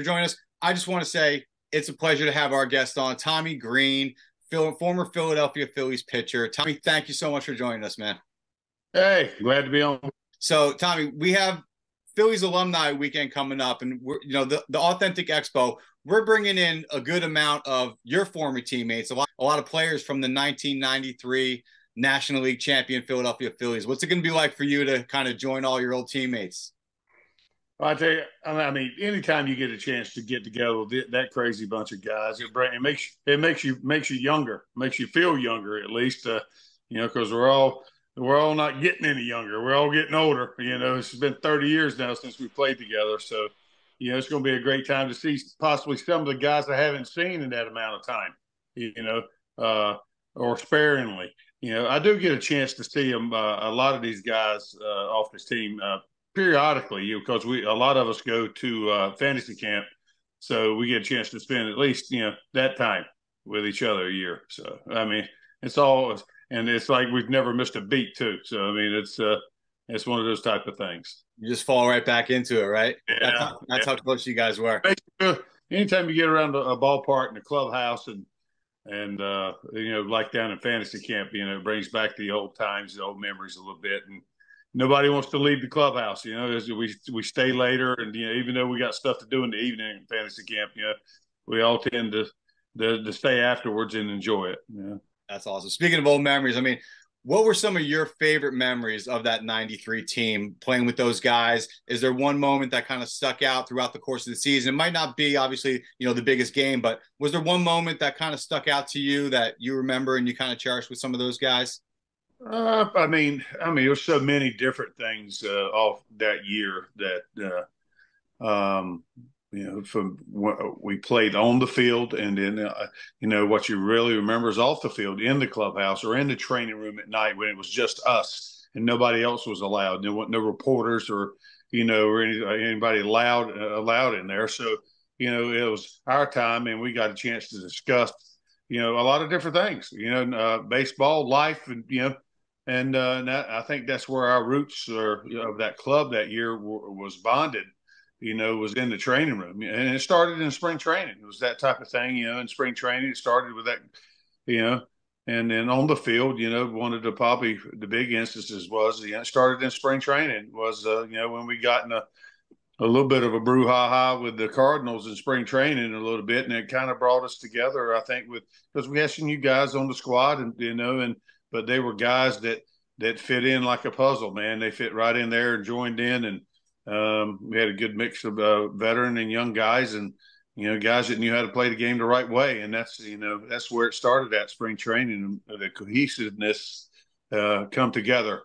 for joining us. I just want to say it's a pleasure to have our guest on, Tommy Greene, former Philadelphia Phillies pitcher. Tommy, thank you so much for joining us, man. Hey, glad to be on. So, Tommy, we have Phillies alumni weekend coming up, and we're you know the the Authentic Expo. We're bringing in a good amount of your former teammates, a lot, a lot of players from the 1993 National League champion Philadelphia Phillies. What's it going to be like for you to kind of join all your old teammates? Well, I tell you, I mean, anytime you get a chance to get together with that crazy bunch of guys, it, it makes it makes you makes you younger, makes you feel younger at least. Uh, you know, because we're all we're all not getting any younger. We're all getting older. You know, it's been 30 years now since we played together. So, you know, it's going to be a great time to see possibly some of the guys I haven't seen in that amount of time, you know, uh, or sparingly. You know, I do get a chance to see them, uh, a lot of these guys uh, off this team uh, periodically, you because we a lot of us go to uh, fantasy camp, so we get a chance to spend at least you know that time with each other a year. So I mean, it's all and it's like we've never missed a beat too. So I mean, it's uh, it's one of those type of things. You just fall right back into it, right? Yeah, that's, how, that's yeah. how close you guys were. Anytime you get around a ballpark and a clubhouse and and uh, you know, like down in fantasy camp, you know, it brings back the old times, the old memories a little bit, and nobody wants to leave the clubhouse. You know, we we stay later, and you know, even though we got stuff to do in the evening in fantasy camp, you know, we all tend to to, to stay afterwards and enjoy it. Yeah. That's awesome. Speaking of old memories, I mean, what were some of your favorite memories of that 93 team playing with those guys? Is there one moment that kind of stuck out throughout the course of the season? It might not be obviously, you know, the biggest game, but was there one moment that kind of stuck out to you that you remember and you kind of cherish with some of those guys? Uh, I mean, I mean, there's so many different things uh, off that year that, uh, um, you know, from we played on the field, and then uh, you know what you really remember is off the field, in the clubhouse or in the training room at night when it was just us and nobody else was allowed. There weren't no reporters or you know or any, anybody allowed uh, allowed in there. So you know it was our time, and we got a chance to discuss you know a lot of different things. You know, uh, baseball, life, and you know. And, uh, that, I think that's where our roots are, you know, of that club that year was bonded you know, was in the training room. And it started in spring training. It was that type of thing, you know, in spring training. It started with that, you know, and then on the field, you know, one of the probably the big instances was, you know, started in spring training was, uh, you know, when we got in a, a little bit of a brouhaha with the Cardinals in spring training a little bit. And it kind of brought us together, I think, with, because we had some new guys on the squad and, you know, and, but they were guys that, that fit in like a puzzle, man. They fit right in there and joined in and, um, we had a good mix of uh, veteran and young guys, and you know, guys that knew how to play the game the right way, and that's you know that's where it started at spring training. The cohesiveness uh, come together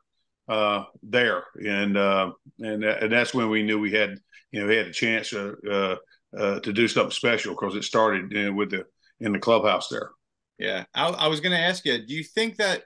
uh, there, and uh, and and that's when we knew we had you know we had a chance uh, uh, to do something special because it started you know, with the in the clubhouse there. Yeah, I, I was going to ask you, do you think that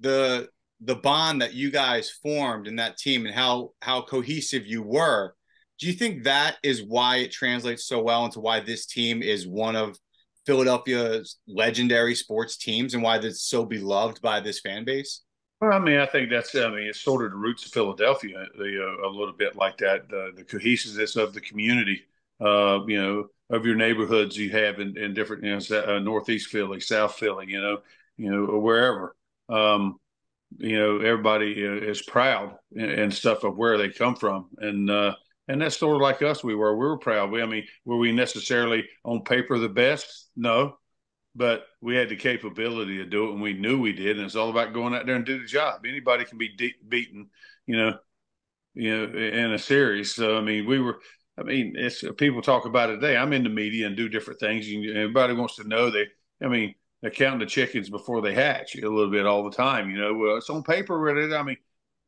the the bond that you guys formed in that team and how how cohesive you were do you think that is why it translates so well into why this team is one of Philadelphia's legendary sports teams and why it's so beloved by this fan base? Well, I mean, I think that's, I mean, it's sort of the roots of Philadelphia, the, uh, a little bit like that, the, the cohesiveness of the community, uh, you know, of your neighborhoods you have in, in different, you know, uh, Northeast Philly, South Philly, you know, you know, wherever. Um, you know everybody is proud and stuff of where they come from. And uh and that's sort of like us we were we were proud. We i mean were we necessarily on paper the best? No. But we had the capability to do it and we knew we did and it's all about going out there and do the job. Anybody can be de- beaten you know you know in a series. So i mean we were i mean it's people talk about it today. I'm in the media and do different things everybody wants to know they i mean they're counting the chickens before they hatch a little bit all the time. You know, well, it's on paper. It. I mean,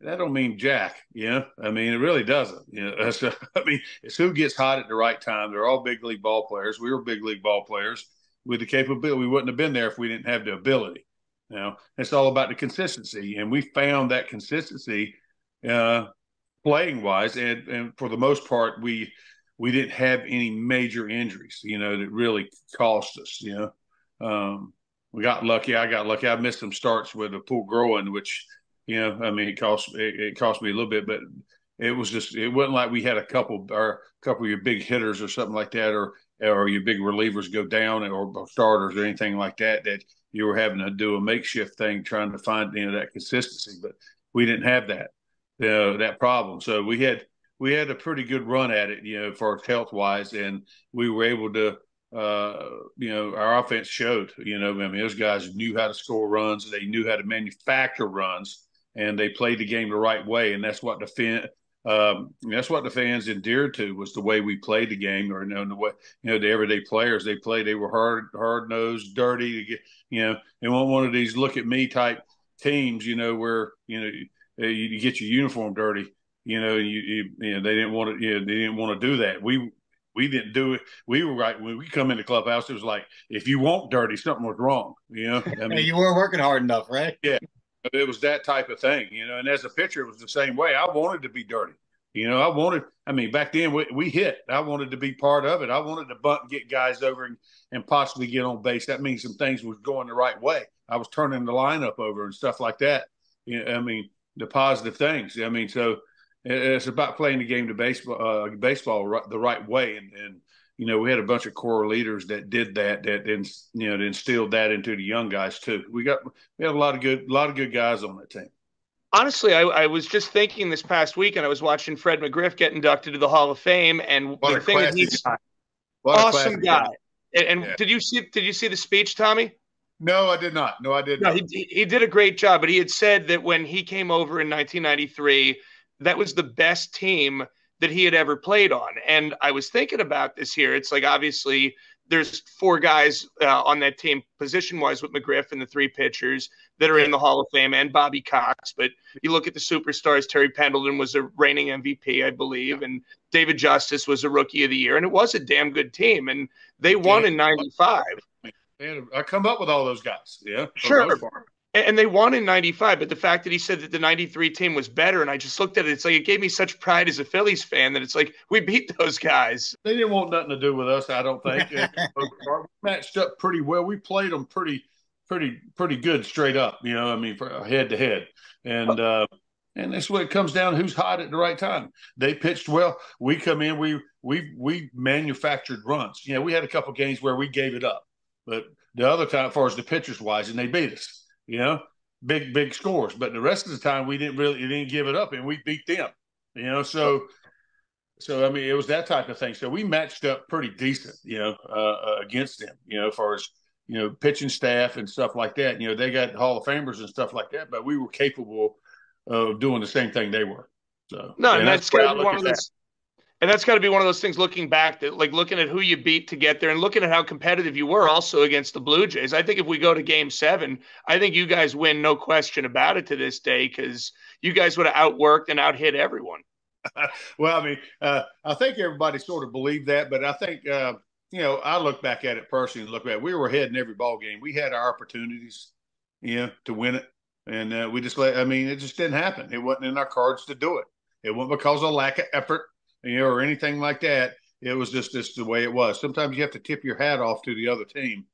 that don't mean jack. You know, I mean, it really doesn't. You know, so, I mean, it's who gets hot at the right time. They're all big league ball players. We were big league ball players with the capability. We wouldn't have been there if we didn't have the ability. You know, it's all about the consistency, and we found that consistency uh, playing wise, and and for the most part, we we didn't have any major injuries. You know, that really cost us. You know. Um, we got lucky. I got lucky. I missed some starts with a pool growing, which you know, I mean, it cost it, it cost me a little bit, but it was just it wasn't like we had a couple or a couple of your big hitters or something like that, or or your big relievers go down or starters or anything like that that you were having to do a makeshift thing trying to find you know that consistency. But we didn't have that uh, that problem, so we had we had a pretty good run at it, you know, for health wise, and we were able to. Uh, you know, our offense showed. You know, I mean, those guys knew how to score runs. They knew how to manufacture runs, and they played the game the right way. And that's what the um, that's what the fans endeared to was the way we played the game, or you know, the way you know the everyday players they played. They were hard, hard nosed, dirty. Get you know, they weren't one of these look at me type teams. You know, where you know you, you get your uniform dirty. You know, you, you, you know they didn't want to. You know, they didn't want to do that. We we didn't do it. We were right when we come in the clubhouse. It was like if you want dirty, something was wrong. You know, I mean, you weren't working hard enough, right? Yeah, it was that type of thing, you know. And as a pitcher, it was the same way. I wanted to be dirty. You know, I wanted. I mean, back then we, we hit. I wanted to be part of it. I wanted to bunt and get guys over and, and possibly get on base. That means some things was going the right way. I was turning the lineup over and stuff like that. You know, I mean, the positive things. I mean, so it's about playing the game to baseball, uh, baseball the right way, and, and you know, we had a bunch of core leaders that did that, that then you know instilled that into the young guys too. We got we had a lot of good, a lot of good guys on that team. Honestly, I, I was just thinking this past week, and I was watching Fred McGriff get inducted to the Hall of Fame, and what the thing is, he's awesome guy. And, and yeah. did you see did you see the speech, Tommy? No, I did not. No, I did no, He, he did a great job, but he had said that when he came over in 1993, that was the best team that he had ever played on. And I was thinking about this here. It's like obviously there's four guys uh, on that team position wise with McGriff and the three pitchers that are in the Hall of Fame and Bobby Cox. But you look at the superstars, Terry Pendleton was a reigning MVP, I believe, and David Justice was a rookie of the year. And it was a damn good team. And they won in 95. Man, I come up with all those guys. Yeah. Sure and they won in 95 but the fact that he said that the 93 team was better and i just looked at it it's like it gave me such pride as a phillies fan that it's like we beat those guys. They didn't want nothing to do with us i don't think. We matched up pretty well. We played them pretty pretty pretty good straight up you know i mean head to head and uh and that's what it comes down who's hot at the right time. They pitched well. We come in we we we manufactured runs. You know we had a couple games where we gave it up but the other time as far as the pitchers wise and they beat us you know, big big scores. But the rest of the time, we didn't really didn't give it up, and we beat them. You know, so so I mean, it was that type of thing. So we matched up pretty decent, you know, uh, uh, against them. You know, as far as you know, pitching staff and stuff like that. You know, they got Hall of Famers and stuff like that, but we were capable of doing the same thing they were. So no, and, and that's, that's one of those and that's got to be one of those things looking back that like looking at who you beat to get there and looking at how competitive you were also against the Blue Jays. I think if we go to game seven, I think you guys win, no question about it to this day, because you guys would have outworked and outhit everyone. well, I mean, uh, I think everybody sort of believed that, but I think, uh, you know, I look back at it personally and look at it, we were ahead in every ball game. We had our opportunities, you know, to win it. And uh, we just let, I mean, it just didn't happen. It wasn't in our cards to do it. It wasn't because of lack of effort you know, or anything like that. It was just just the way it was. Sometimes you have to tip your hat off to the other team,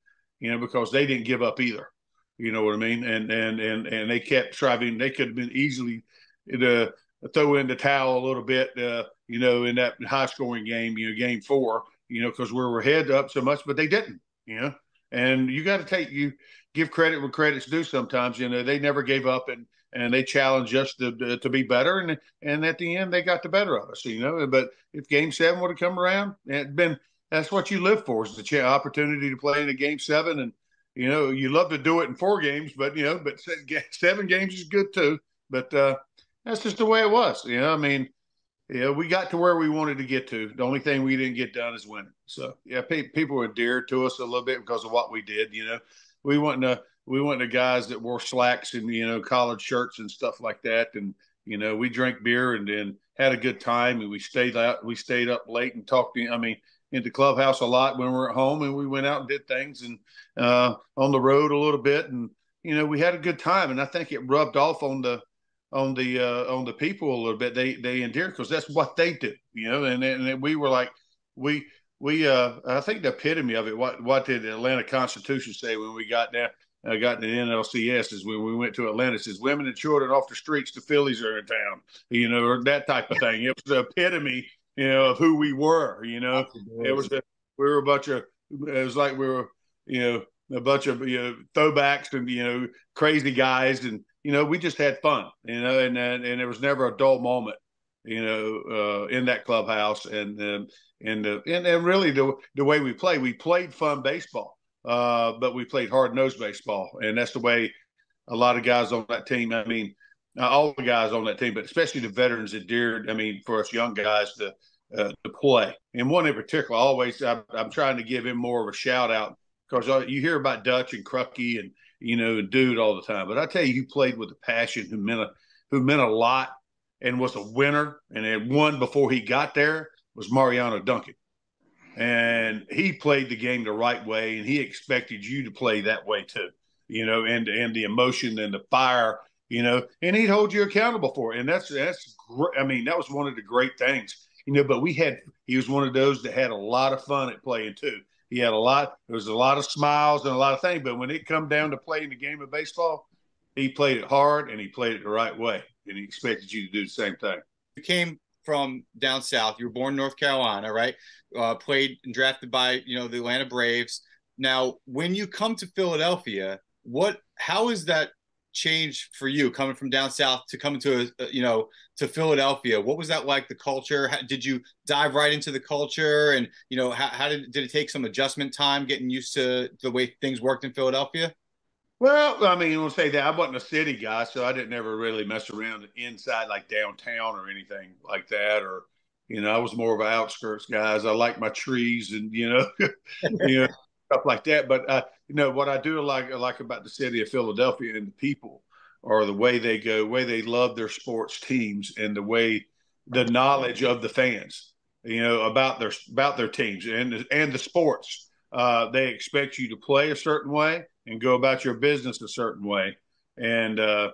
you know, because they didn't give up either. You know what I mean? And and and and they kept striving. They could have been easily to throw in the towel a little bit, uh, you know, in that high scoring game, you know, game four, you know, because we were ahead up so much, but they didn't, you know. And you got to take you give credit where credit's due. Sometimes, you know, they never gave up and and they challenged us to, to be better. And and at the end, they got the better of us. You know, but if Game Seven would have come around, it'd been that's what you live for is the opportunity to play in a Game Seven. And you know, you love to do it in four games, but you know, but seven games is good too. But uh, that's just the way it was. You know, I mean. Yeah, we got to where we wanted to get to. The only thing we didn't get done is winning. So yeah, pe- people were dear to us a little bit because of what we did. You know, we to we went to guys that wore slacks and you know collared shirts and stuff like that, and you know we drank beer and then had a good time, and we stayed out. We stayed up late and talked. To, I mean, in the clubhouse a lot when we were at home, and we went out and did things and uh, on the road a little bit, and you know we had a good time, and I think it rubbed off on the on the uh, on the people a little bit. They they endeared because that's what they do, you know, and and we were like we we uh I think the epitome of it. What what did the Atlanta Constitution say when we got there? Uh, got in the NLCS is when we went to Atlanta. It says women and children off the streets, the Phillies are in town, you know, or that type of thing. It was the epitome, you know, of who we were. You know, it was a, we were a bunch of it was like we were, you know, a bunch of you know throwbacks and you know crazy guys, and you know we just had fun, you know, and and, and there was never a dull moment, you know, uh, in that clubhouse, and um, and uh, and and really the the way we play, we played fun baseball, uh, but we played hard nosed baseball, and that's the way a lot of guys on that team. I mean, all the guys on that team, but especially the veterans that endeared. I mean, for us young guys to uh, to play. And one in particular, always I'm, I'm, trying to give him more of a shout out because uh, you hear about Dutch and Crucky and you know and Dude all the time, but I tell you, he played with a passion who meant a who meant a lot and was a winner and had won before he got there was Mariano Duncan. And he played the game the right way, and he expected you to play that way too, you know, and and the emotion and the fire, you know, and he'd hold you accountable for it. And that's that's great. I mean, that was one of the great things you know, but we had, he was one of those that had a lot of fun at playing too. He had a lot, there was a lot of smiles and a lot of things, but when it come down to playing the game of baseball, he played it hard and he played it the right way. And he expected you to do the same thing. You came from down south. You were born North Carolina, right? Uh, played and drafted by, you know, the Atlanta Braves. Now, when you come to Philadelphia, what, how is that change for you coming from down south to coming to a, you know to Philadelphia? What was that like? The culture? How, did you dive right into the culture? And you know, how, how did did it take some adjustment time getting used to the way things worked in Philadelphia? Well, I mean, we'll say that I wasn't a city guy, so I didn't ever really mess around inside like downtown or anything like that. Or, you know, I was more of an outskirts guys. I like my trees and you know, you know, stuff like that. But uh, you know what I do like like about the city of Philadelphia and the people are the way they go, way they love their sports teams, and the way the knowledge of the fans, you know, about their about their teams and and the sports. Uh, they expect you to play a certain way and go about your business a certain way, and uh,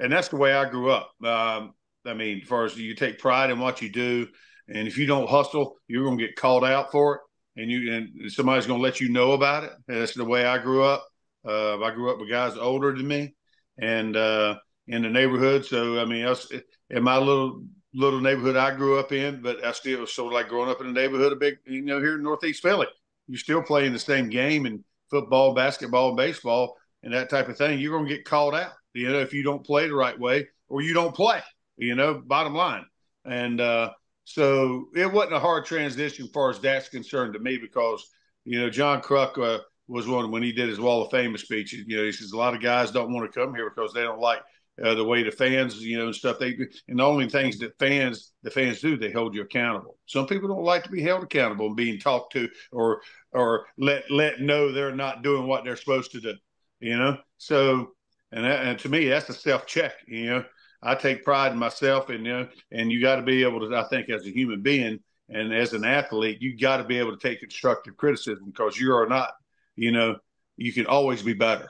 and that's the way I grew up. Um, I mean, as far as you take pride in what you do, and if you don't hustle, you're going to get called out for it and you and somebody's going to let you know about it. And that's the way I grew up. Uh, I grew up with guys older than me, and uh, in the neighborhood. So I mean, I was, in my little little neighborhood I grew up in, but I still was sort of like growing up in the neighborhood of big, you know, here in Northeast Philly. You're still playing the same game in football, basketball, baseball, and that type of thing. You're going to get called out, you know, if you don't play the right way or you don't play. You know, bottom line. And uh, so it wasn't a hard transition as far as that's concerned to me because, you know, John Kruk uh, was one when he did his Wall of Fame speech. You know, he says a lot of guys don't want to come here because they don't like uh, the way the fans, you know, and stuff. They and the only things that fans the fans do, they hold you accountable. Some people don't like to be held accountable and being talked to or or let let know they're not doing what they're supposed to do. You know, so and, that, and to me, that's a self check. You know, I take pride in myself, and you know, and you got to be able to. I think as a human being and as an athlete, you got to be able to take constructive criticism because you are not. You know, you can always be better,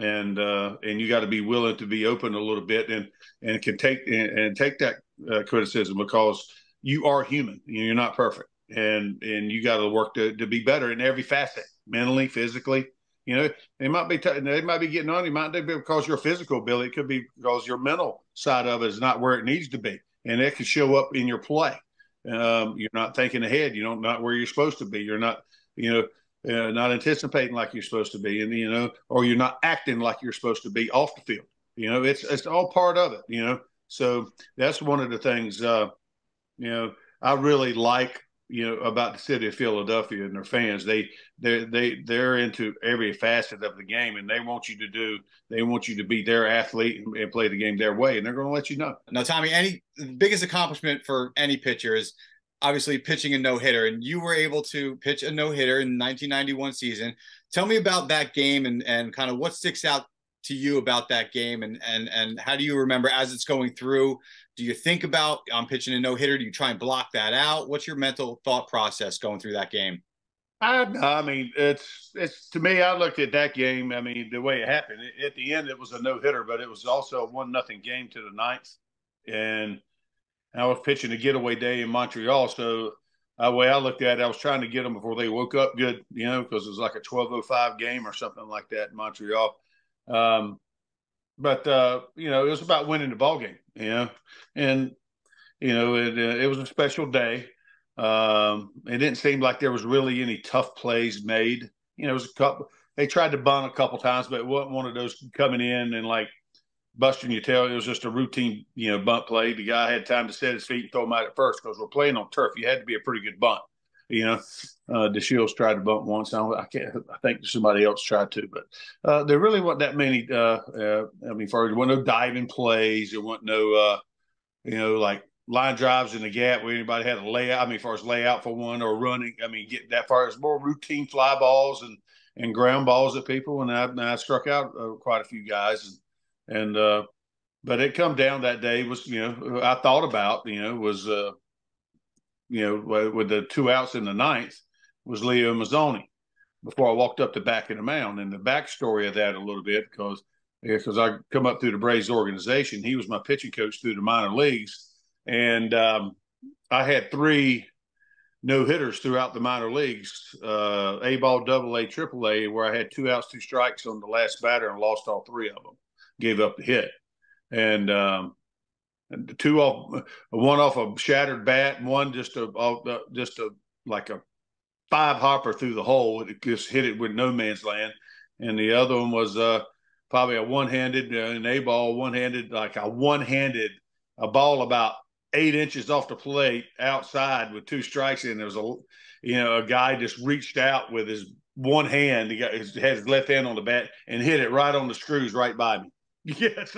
and uh, and you got to be willing to be open a little bit and and can take and, and take that uh, criticism because you are human. You're not perfect, and and you got to work to to be better in every facet, mentally, physically, you know, they might be t- they might be getting on you. Might be because your physical ability. It could be because your mental side of it is not where it needs to be, and it can show up in your play. Um, you're not thinking ahead. You don't not where you're supposed to be. You're not, you know, uh, not anticipating like you're supposed to be, and you know, or you're not acting like you're supposed to be off the field. You know, it's it's all part of it. You know, so that's one of the things. Uh, you know, I really like you know about the city of Philadelphia and their fans. They they they they're into every facet of the game, and they want you to do. They want you to be their athlete and, play the game their way, and they're going to let you know. Now, Tommy, any the biggest accomplishment for any pitcher is obviously pitching a no hitter, and you were able to pitch a no hitter in the 1991 season. Tell me about that game and and kind of what sticks out to you about that game and and and how do you remember as it's going through do you think about i'm pitching a no-hitter do you try and block that out what's your mental thought process going through that game I, I mean, it's it's to me. I looked at that game. I mean, the way it happened at the end, it was a no hitter, but it was also a one nothing game to the ninth, and I was pitching a getaway day in Montreal. So the way I looked at it, I was trying to get them before they woke up good, you know, because it was like a twelve oh five game or something like that in Montreal. Um, but uh, you know, it was about winning the ball game. You know, and you know, it uh, it was a special day. Um, it didn't seem like there was really any tough plays made. You know, it was a couple. They tried to bunt a couple times, but it wasn't one of those coming in and like busting your tail. It was just a routine, you know, bunt play. The guy had time to set his feet and throw him out at first because we're playing on turf. You had to be a pretty good bunt. You know, uh, DeShields tried to bunt once. I, I can't. I think somebody else tried to, but uh, there really wasn't that many. Uh, uh, I mean, for there wasn't no diving plays. There weren't no, uh, you know, like line drives in the gap where anybody had a layout. I mean, far as layout for one or running. I mean, get that far. It's more routine fly balls and and ground balls at people. And I, and I struck out uh, quite a few guys. And and uh, but it come down that day was you know I thought about you know was uh, you know with the two outs in the ninth was Leo Mazzone before I walked up the back of the mound. And the backstory of that a little bit because because I come up through the Braves organization he was my pitching coach through the minor leagues. And um, I had three no hitters throughout the minor leagues uh, A ball, double A, triple A, where I had two outs, two strikes on the last batter and lost all three of them, gave up the hit. And, um, two off, one off a shattered bat, and one just a just a like a five hopper through the hole. It just hit it with no man's land, and the other one was uh, probably a one handed uh, an A ball, one handed like a one handed a ball about eight inches off the plate outside with two strikes in. There was a, you know, a guy just reached out with his one hand. He got his had his left hand on the bat and hit it right on the screws right by me. Yes,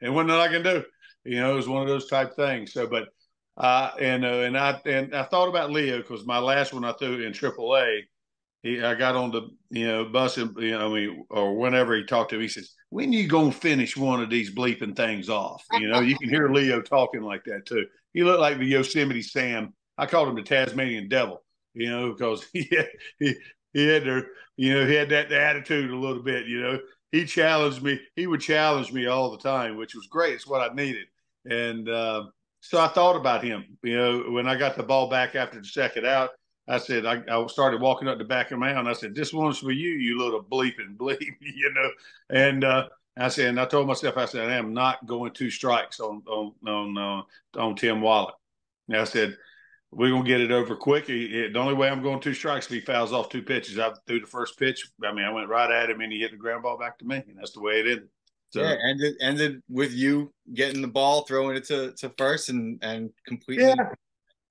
and what I can do, you know, it was one of those type things. So, but uh, and uh, and I and I thought about Leo because my last one I threw in AAA he, I got on the, you know, bus, and, you know, I mean, or whenever he talked to me, he says, when you to finish one of these bleeping things off? You know, you can hear Leo talking like that too. He looked like the Yosemite Sam. I called him the Tasmanian devil, you know, because he, had, he, he had to, you know, he had that attitude a little bit, you know, he challenged me. He would challenge me all the time, which was great. It's what I needed. And, uh, so I thought about him, you know, when I got the ball back after the second out, I said, I, I, started walking up the back of my mound. I said, this one's for you, you little bleeping bleep, you know. And uh, I said, and I told myself, I said, I am not going two strikes on on on uh, on Tim Wallach. And I said, we're gonna get it over quick. the only way I'm going two strikes if he fouls off two pitches. I threw the first pitch. I mean, I went right at him and he hit the ground ball back to me, and that's the way it ended. So, yeah, ended ended with you getting the ball, throwing it to, to first, and and completely. Yeah,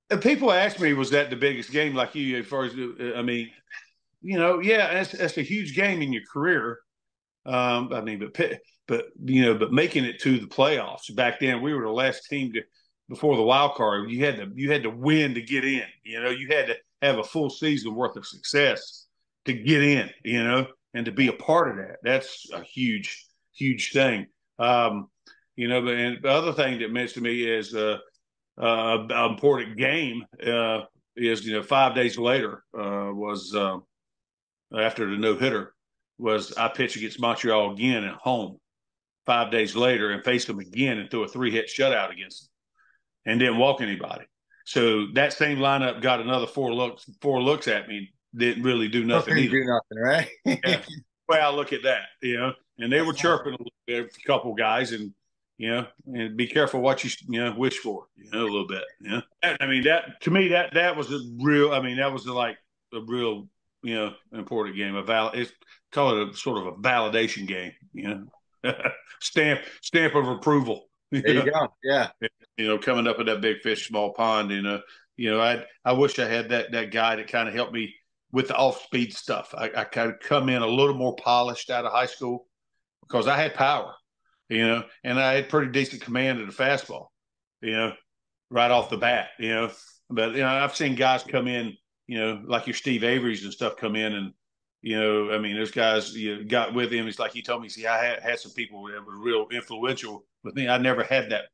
and people ask me, was that the biggest game like you, as far as, uh, I mean, you know, yeah, that's, that's a huge game in your career. Um, I mean, but, but, you know, but making it to the playoffs back then, we were the last team to, before the wild card, you had to, you had to win to get in, you know, you had to have a full season worth of success to get in, you know, and to be a part of that. That's a huge, huge thing. Um, you know, but and the other thing that meant to me is, uh, uh, important game uh, is you know five days later uh, was uh, after the no hitter was I pitched against Montreal again at home five days later and faced them again and threw a three hit shutout against them and didn't walk anybody. So that same lineup got another four looks four looks at me. Didn't really do nothing. Nothing do nothing, right? yeah. Well, look at that, you know. And they were chirping a little bit, a couple guys, and you know, and be careful what you you know wish for, you know, a little bit. You know, I mean that to me that that was a real. I mean that was a, like a real you know important game. A val it's call it a sort of a validation game. You know, stamp stamp of approval. You there know? you go. Yeah. You know, coming up in that big fish, small pond. You uh, know, you know, I I wish I had that that guy that kind of helped me with the off speed stuff. I, I kind of come in a little more polished out of high school because I had power you know, and I had pretty decent command of the fastball, you know, right off the bat, you know. But you know, I've seen guys come in, you know, like your Steve Averys and stuff come in and you know, I mean, those guys you know, got with him. It's like he told me, see, I had, had some people that were real influential with me. I never had that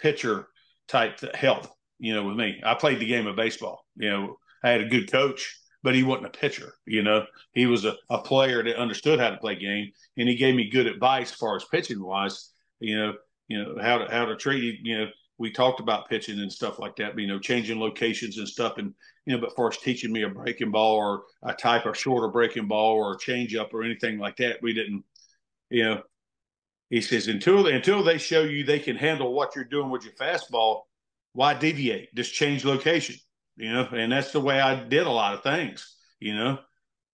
pitcher type help, you know, with me. I played the game of baseball. You know, I had a good coach, but he wasn't a pitcher. You know, he was a, a player that understood how to play game, and he gave me good advice as far as pitching wise. You know, you know how to how to treat. You know, we talked about pitching and stuff like that. You know, changing locations and stuff, and you know, but us teaching me a breaking ball or a type of shorter breaking ball or a change up or anything like that, we didn't you know, he says until until they show you they can handle what you're doing with your fastball, why deviate? Just change location, you know. And that's the way I did a lot of things, you know.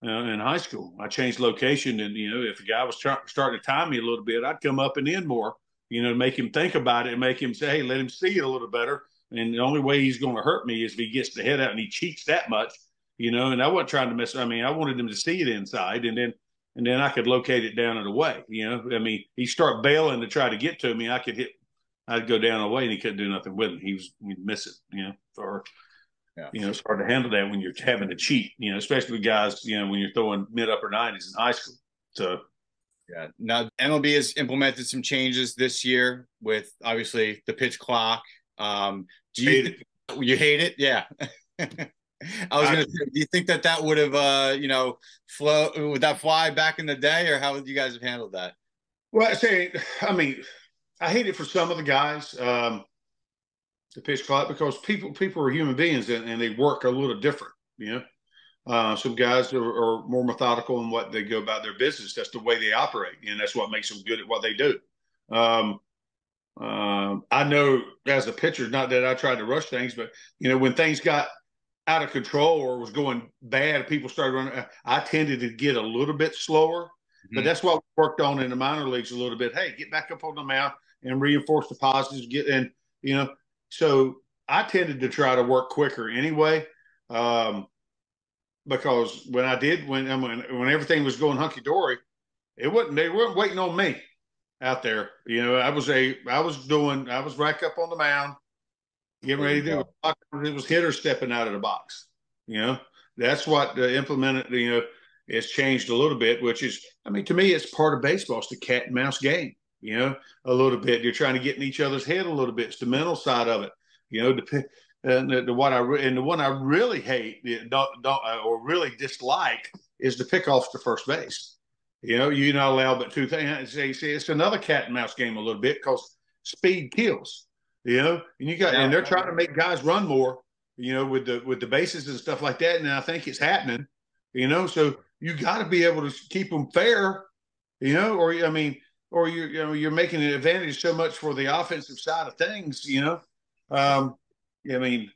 Uh, in high school, I changed location, and you know, if a guy was starting to time me a little bit, I'd come up and in more, you know, make him think about it and make him say, "Hey, let him see it a little better." And the only way he's going to hurt me is if he gets the head out and he cheats that much, you know. And I wasn't trying to mess. I mean, I wanted him to see it inside, and then and then I could locate it down and away. You know, I mean, he'd start bailing to try to get to me. I could hit, I'd go down away, and he couldn't do nothing with it. He was he'd miss it. You know, or yeah. you know, it's hard to handle that when you're having to cheat. You know, especially with guys. You know, when you're throwing mid upper nineties in high school. So. Yeah. Now MLB has implemented some changes this year with obviously the pitch clock. Um, do you hate you hate it? Yeah. I was going to say, do you think that that would have, uh, you know, flow? Would that fly back in the day, or how would you guys have handled that? Well, I say, I mean, I hate it for some of the guys, um, the pitch clock, because people people are human beings and, and they work a little different. You know, uh, some guys are, are, more methodical in what they go about their business. That's the way they operate, and that's what makes them good at what they do. Um, um, I know as a pitcher, not that I tried to rush things, but you know, when things got out of control or was going bad, people started running. I tended to get a little bit slower, mm-hmm. but that's what we worked on in the minor leagues a little bit. Hey, get back up on the mound and reinforce the positives. Get in, you know. So I tended to try to work quicker anyway, um, because when I did, when when when everything was going hunky dory, it wasn't. They weren't waiting on me out there. You know, I was a I was doing. I was back up on the mound getting ready to do it. It was hitters stepping out of the box. You know, that's what the implemented, you know, it's changed a little bit, which is, I mean, to me, it's part of baseball. It's the cat and mouse game, you know, a little bit. You're trying to get in each other's head a little bit. It's the mental side of it, you know, the, and the, the what I and the one I really hate don't, don't, uh, or really dislike is the pickoffs to first base. You know, you're not allowed but two things. See, it's another cat and mouse game a little bit because speed kills you know, and you got yeah. and they're trying to make guys run more, you know, with the with the bases and stuff like that. And I think it's happening, you know. So you got to be able to keep them fair, you know, or I mean, or you're you know you're making an advantage so much for the offensive side of things, you know. Um, I mean,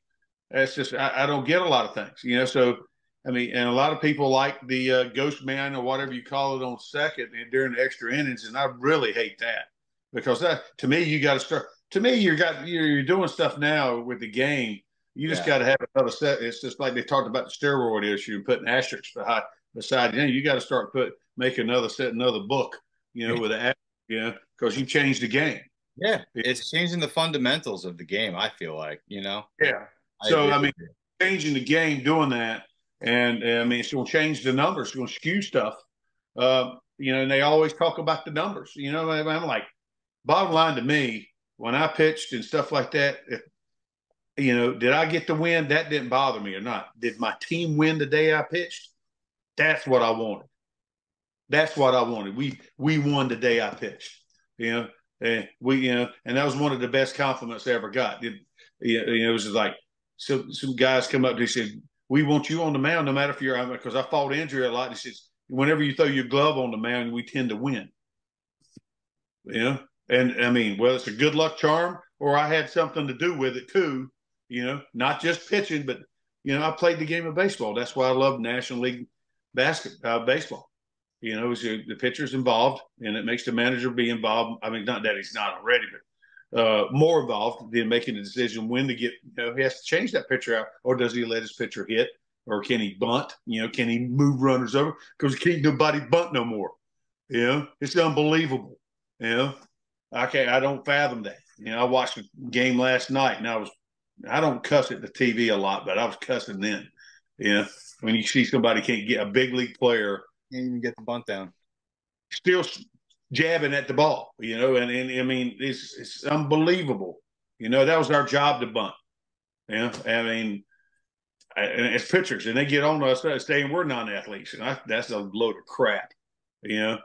that's just I, I don't get a lot of things, you know. So I mean, and a lot of people like the uh, ghost man or whatever you call it on second and during the extra innings, and I really hate that because that to me you got to start to me, you got you're, you're doing stuff now with the game. You just yeah. got to have another set. It's just like they talked about the steroid issue, putting asterisks behind beside. You know, you got to start put make another set, another book. You know, with an you know, because you changed the game. Yeah, it's changing the fundamentals of the game. I feel like you know. Yeah. So I, I mean, changing the game, doing that, and, and I mean, it's going to change the numbers. It's going to skew stuff. Uh, you know, and they always talk about the numbers. You know, I'm like, bottom line to me, when I pitched and stuff like that, you know, did I get the win? That didn't bother me or not. Did my team win the day I pitched? That's what I wanted. That's what I wanted. We we won the day I pitched. You know, and we you know, and that was one of the best compliments I ever got. It, you know, it was like so some guys come up and they said, "We want you on the mound, no matter if you're because I fought injury a lot." And he says, "Whenever you throw your glove on the mound, we tend to win." You know, and I mean, whether it's a good luck charm or I had something to do with it too, you know, not just pitching, but you know, I played the game of baseball. That's why I love National League basket uh, baseball. You know, the pitcher's involved, and it makes the manager be involved. I mean, not that he's not already, but uh, more involved than making a decision when to get. You know, he has to change that pitcher out, or does he let his pitcher hit, or can he bunt? You know, can he move runners over? Because can't nobody bunt no more. You know, it's unbelievable. You know, I can't. I don't fathom that. You know, I watched a game last night, and I was. I don't cuss at the TV a lot, but I was cussing then. You know, when you see somebody can't get a big league player, can't even get the bunt down, still jabbing at the ball. You know, and, and I mean, it's it's unbelievable. You know, that was our job to bunt. You know, I mean, and it's pitchers, and they get on us uh, saying we're non-athletes, and I, that's a load of crap. You know,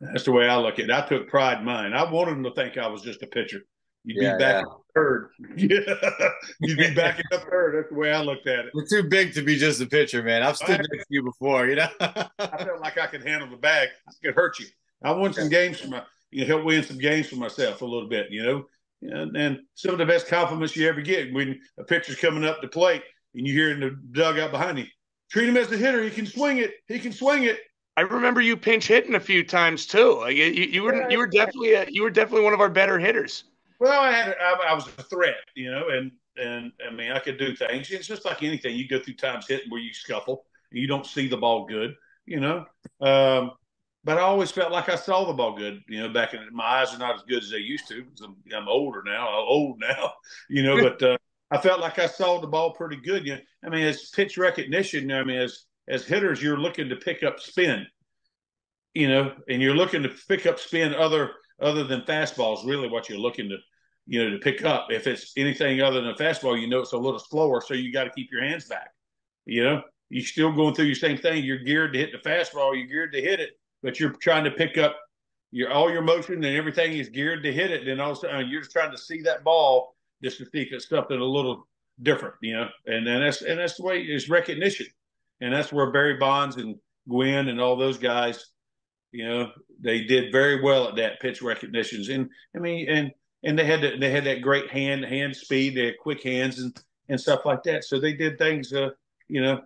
that's the way I look at it. I took pride in mine. I wanted them to think I was just a pitcher. You'd yeah, be back yeah. third. Yeah. You'd be backing up third. That's the way I looked at it. We're too big to be just a pitcher, man. I've stood next to you before, you know. I felt like I could handle the bag. I could hurt you. I won some games for my, you know, help win some games for myself a little bit, you know. And, and some of the best compliments you ever get when a pitcher's coming up the plate and you hear in the dugout behind you, treat him as a hitter. He can swing it. He can swing it. I remember you pinch hitting a few times too. Like you, you were you were definitely a, you were definitely one of our better hitters. Well, I had I, I was a threat, you know, and and I mean I could do things. It's just like anything. You go through times hitting where you scuffle, and you don't see the ball good, you know. Um, but I always felt like I saw the ball good, you know. Back in my eyes are not as good as they used to. I'm, I'm older now. I'm old now, you know. but uh, I felt like I saw the ball pretty good. You know, I mean, as pitch recognition, I mean, as as hitters, you're looking to pick up spin, you know, and you're looking to pick up spin other other than fastballs. Really, what you're looking to, you know, to pick up. If it's anything other than a fastball, you know it's a little slower, so you got to keep your hands back. You know, you're still going through your same thing. You're geared to hit the fastball. You're geared to hit it, but you're trying to pick up your all your motion and everything is geared to hit it. Then all of a sudden, you're just trying to see that ball just to see if it's something a little different, you know. And then that's and that's the way is recognition and that's where Barry Bonds and Gwynn and all those guys, you know, they did very well at that pitch recognitions. And I mean, and and they had that they had that great hand hand speed, they had quick hands and and stuff like that. So they did things, uh, you know,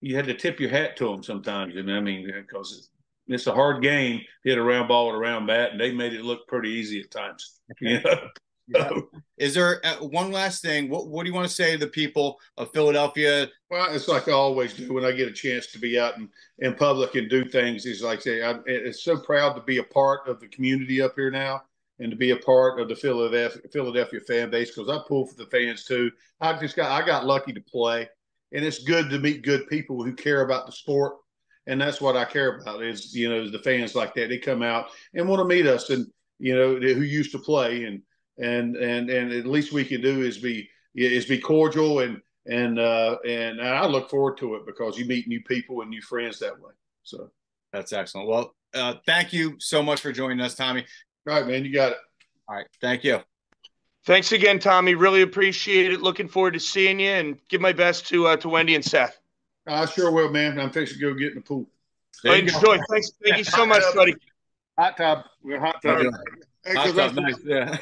you had to tip your hat to them sometimes. And I mean, because it's, it's a hard game, hit a round ball with a round bat, and they made it look pretty easy at times. You know? Yeah. Is there uh, one last thing? What What do you want to say to the people of Philadelphia? Well, it's like I always do when I get a chance to be out in, in public and do things. Is like say, I'm it's so proud to be a part of the community up here now and to be a part of the Philadelphia Philadelphia fan base because I pull for the fans too. I just got I got lucky to play, and it's good to meet good people who care about the sport, and that's what I care about. Is you know the fans like that they come out and want to meet us and you know who used to play and and and and at least we can do is be is be cordial and and uh, and I look forward to it because you meet new people and new friends that way. So that's excellent. Well, uh, thank you so much for joining us, Tommy. All right, man, you got it. All right, thank you. Thanks again, Tommy. Really appreciate it. Looking forward to seeing you, and give my best to uh, to Wendy and Seth. I sure will, man. I'm fixing to go get in the pool. enjoy. Thanks. Thank you so much, buddy. Hot tub. We're hot tub. Hot tub. Nice. Yeah.